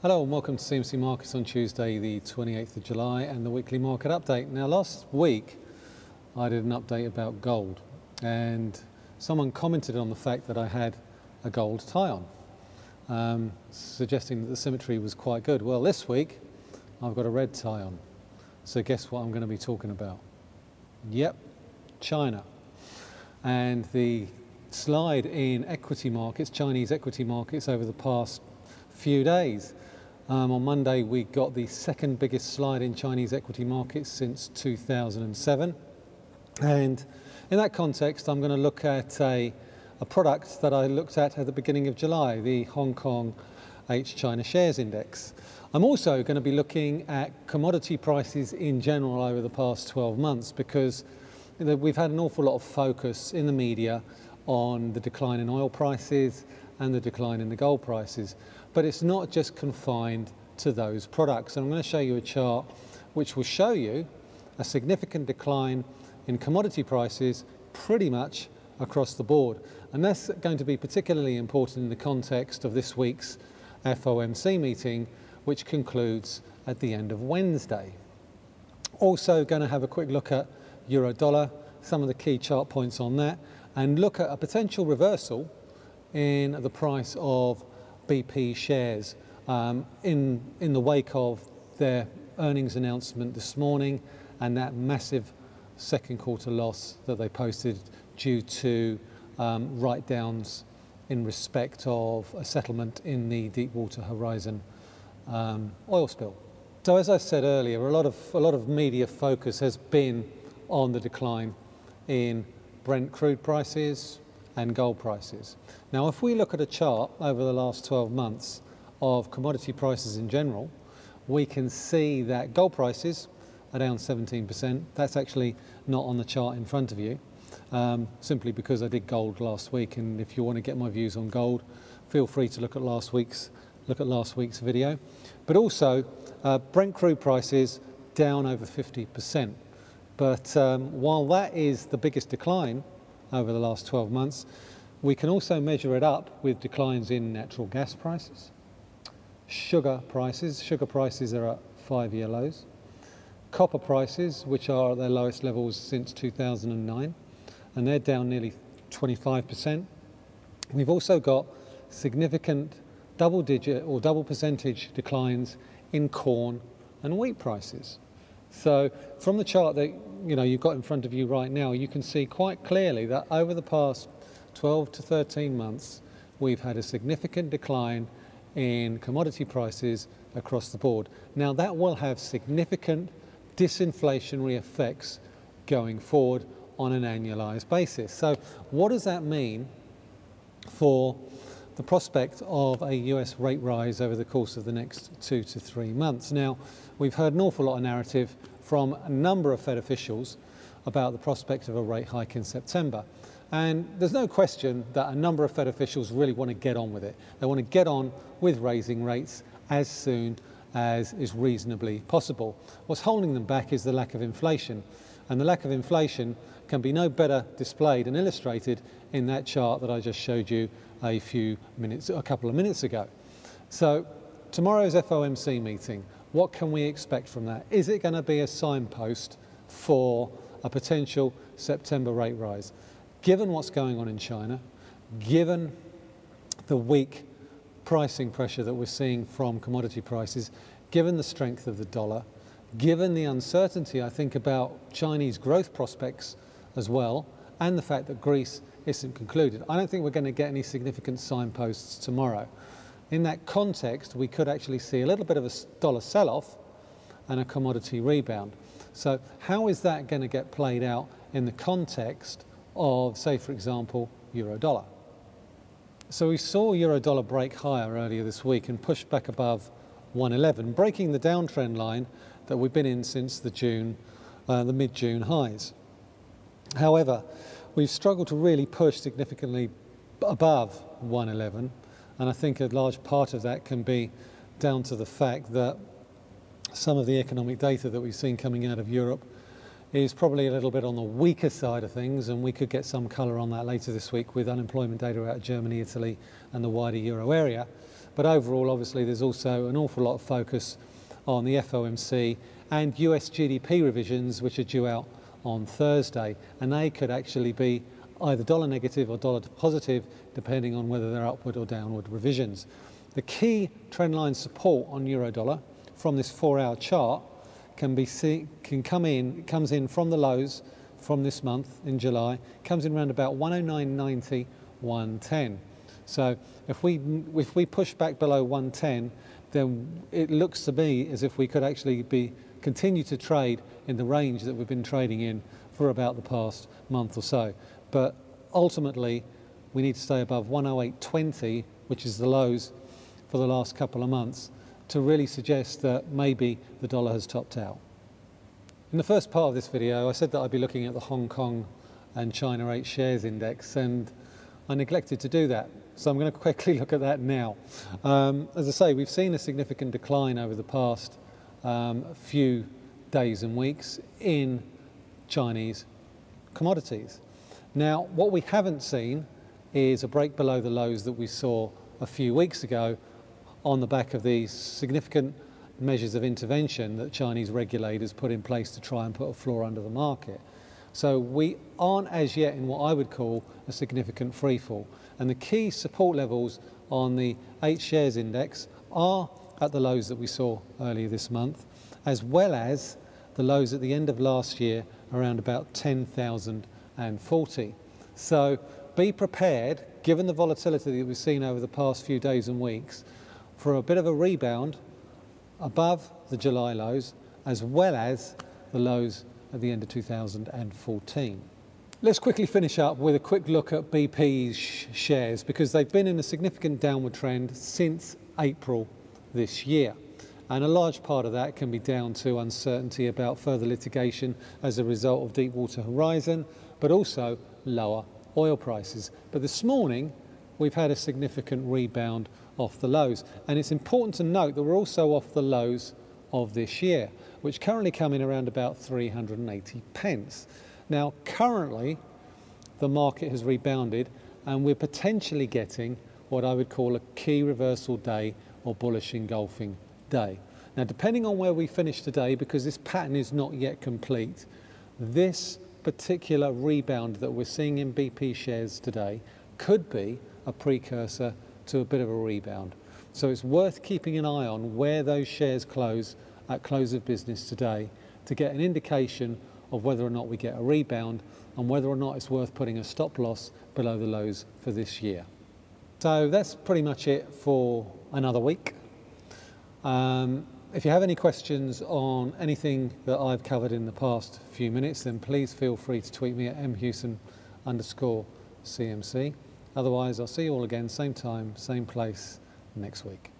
Hello and welcome to CMC Markets on Tuesday, the 28th of July, and the weekly market update. Now, last week I did an update about gold, and someone commented on the fact that I had a gold tie on, um, suggesting that the symmetry was quite good. Well, this week I've got a red tie on, so guess what I'm going to be talking about? Yep, China. And the slide in equity markets, Chinese equity markets, over the past few days. Um, on Monday, we got the second biggest slide in Chinese equity markets since 2007. And in that context, I'm going to look at a, a product that I looked at at the beginning of July, the Hong Kong H China Shares Index. I'm also going to be looking at commodity prices in general over the past 12 months because we've had an awful lot of focus in the media on the decline in oil prices and the decline in the gold prices. But it's not just confined to those products. And I'm going to show you a chart which will show you a significant decline in commodity prices pretty much across the board. And that's going to be particularly important in the context of this week's FOMC meeting, which concludes at the end of Wednesday. Also going to have a quick look at euro dollar, some of the key chart points on that, and look at a potential reversal in the price of BP shares um, in, in the wake of their earnings announcement this morning and that massive second quarter loss that they posted due to um, write downs in respect of a settlement in the Deepwater Horizon um, oil spill. So as I said earlier, a lot of a lot of media focus has been on the decline in Brent crude prices, and gold prices. Now, if we look at a chart over the last 12 months of commodity prices in general, we can see that gold prices are down 17%. That's actually not on the chart in front of you, um, simply because I did gold last week. And if you want to get my views on gold, feel free to look at last week's look at last week's video. But also, uh, Brent crude prices down over 50%. But um, while that is the biggest decline over the last 12 months. We can also measure it up with declines in natural gas prices, sugar prices. Sugar prices are at five-year lows. Copper prices, which are at their lowest levels since 2009, and they're down nearly 25%. We've also got significant double digit or double percentage declines in corn and wheat prices. So from the chart that you know you've got in front of you right now, you can see quite clearly that over the past 12 to 13 months, we've had a significant decline in commodity prices across the board. Now that will have significant disinflationary effects going forward on an annualized basis. So what does that mean for the prospect of a US rate rise over the course of the next two to three months. Now, we've heard an awful lot of narrative from a number of Fed officials about the prospect of a rate hike in September. And there's no question that a number of Fed officials really want to get on with it. They want to get on with raising rates as soon as is reasonably possible. What's holding them back is the lack of inflation. And the lack of inflation can be no better displayed and illustrated in that chart that I just showed you a few minutes, a couple of minutes ago. So tomorrow's FOMC meeting, what can we expect from that? Is it going to be a signpost for a potential September rate rise? Given what's going on in China, given the weak pricing pressure that we're seeing from commodity prices, given the strength of the dollar, given the uncertainty, I think, about Chinese growth prospects as well, and the fact that Greece isn't concluded. I don't think we're going to get any significant signposts tomorrow. In that context, we could actually see a little bit of a dollar sell-off and a commodity rebound. So how is that going to get played out in the context of, say, for example, euro dollar? So we saw euro dollar break higher earlier this week and push back above 111, breaking the downtrend line that we've been in since the June, uh, the mid-June highs. However, we've struggled to really push significantly above 111 and I think a large part of that can be down to the fact that some of the economic data that we've seen coming out of Europe is probably a little bit on the weaker side of things and we could get some colour on that later this week with unemployment data out of Germany, Italy and the wider euro area. But overall, obviously, there's also an awful lot of focus on the FOMC and US GDP revisions, which are due out on Thursday. And they could actually be either dollar negative or dollar positive, depending on whether they're upward or downward revisions. The key trendline support on euro dollar from this four hour chart can be can come in, comes in from the lows from this month in July, comes in around about 109.90, 110. So if we, if we push back below 110, then it looks to me as if we could actually be continue to trade in the range that we've been trading in for about the past month or so. But ultimately, we need to stay above 108.20, which is the lows for the last couple of months, to really suggest that maybe the dollar has topped out. In the first part of this video, I said that I'd be looking at the Hong Kong and China H shares index, and I neglected to do that. So I'm going to quickly look at that now. Um, as I say, we've seen a significant decline over the past um, few days and weeks in Chinese commodities. Now, what we haven't seen is a break below the lows that we saw a few weeks ago on the back of these significant measures of intervention that Chinese regulators put in place to try and put a floor under the market. So we aren't as yet in what I would call a significant freefall. And the key support levels on the H shares index are at the lows that we saw earlier this month, as well as the lows at the end of last year around about 10,040. So be prepared, given the volatility that we've seen over the past few days and weeks, for a bit of a rebound above the July lows as well as the lows at the end of 2014. Let's quickly finish up with a quick look at BP's sh shares because they've been in a significant downward trend since April this year. And a large part of that can be down to uncertainty about further litigation as a result of Deepwater Horizon, but also lower oil prices. But this morning, we've had a significant rebound off the lows. And it's important to note that we're also off the lows of this year, which currently come in around about 380 pence. Now, currently, the market has rebounded and we're potentially getting what I would call a key reversal day or bullish engulfing day. Now, depending on where we finish today, because this pattern is not yet complete, this particular rebound that we're seeing in BP shares today could be a precursor to a bit of a rebound. So it's worth keeping an eye on where those shares close at close of business today to get an indication of whether or not we get a rebound and whether or not it's worth putting a stop loss below the lows for this year. So that's pretty much it for another week. Um, if you have any questions on anything that I've covered in the past few minutes, then please feel free to tweet me at mhewson underscore CMC. Otherwise, I'll see you all again, same time, same place next week.